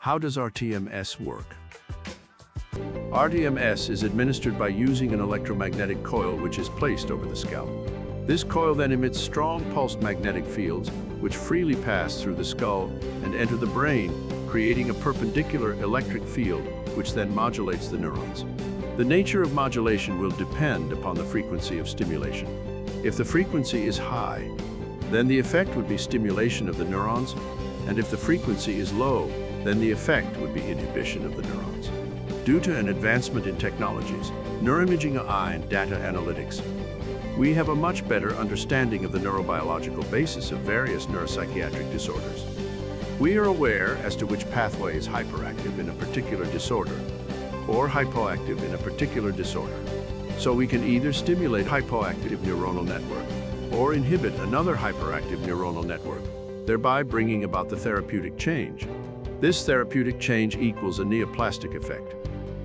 How does RTMS work? RTMS is administered by using an electromagnetic coil which is placed over the scalp. This coil then emits strong pulsed magnetic fields which freely pass through the skull and enter the brain, creating a perpendicular electric field which then modulates the neurons. The nature of modulation will depend upon the frequency of stimulation. If the frequency is high, then the effect would be stimulation of the neurons, and if the frequency is low, then the effect would be inhibition of the neurons. Due to an advancement in technologies, neuroimaging AI and data analytics, we have a much better understanding of the neurobiological basis of various neuropsychiatric disorders. We are aware as to which pathway is hyperactive in a particular disorder or hypoactive in a particular disorder. So we can either stimulate hypoactive neuronal network or inhibit another hyperactive neuronal network, thereby bringing about the therapeutic change. This therapeutic change equals a neuroplastic effect.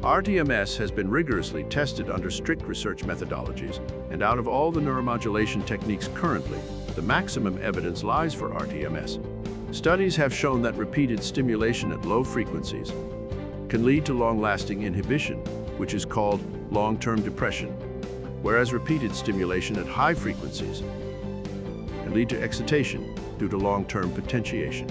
RTMS has been rigorously tested under strict research methodologies, and out of all the neuromodulation techniques currently, the maximum evidence lies for RTMS. Studies have shown that repeated stimulation at low frequencies can lead to long-lasting inhibition, which is called long-term depression, whereas repeated stimulation at high frequencies can lead to excitation due to long-term potentiation.